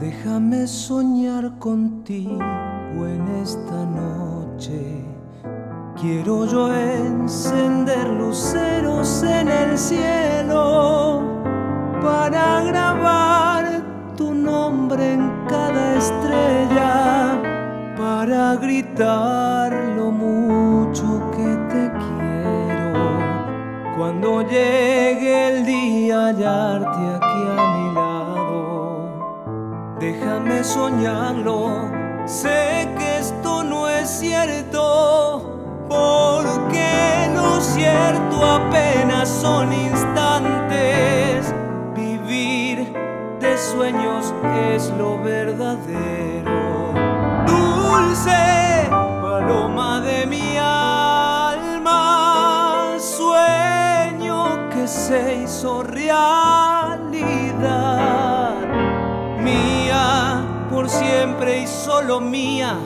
Déjame soñar contigo en esta noche. Quiero yo encender luceros en el cielo para grabar tu nombre en cada estrella, para gritar lo mucho que te quiero. Cuando llegue el día hallarte aquí a mi lado, déjame soñarlo. Sé que esto no es cierto, porque lo cierto apenas son instantes. Vivir de sueños es lo verdadero. Dulce paloma de mi alma, sueño que se hizo realidad. Siempre y solo mía,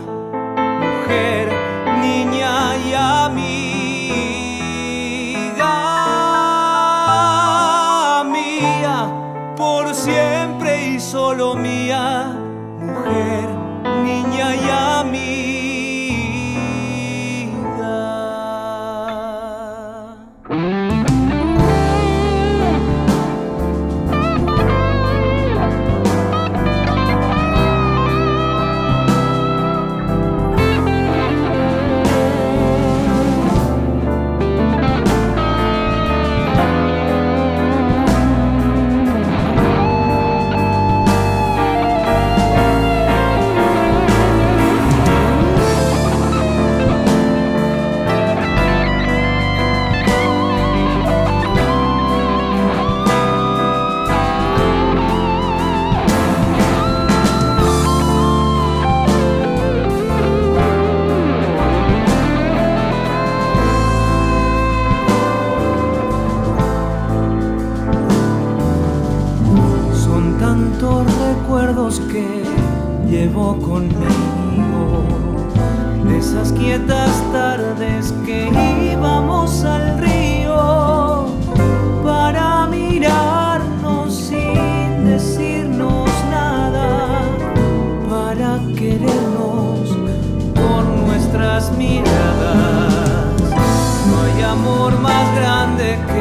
mujer, niña y amiga. Mía por siempre y solo mía, mujer, niña y amiga. recuerdos que llevo conmigo, de esas quietas tardes que íbamos al río para mirarnos sin decirnos nada, para querernos con nuestras miradas. No hay amor más grande que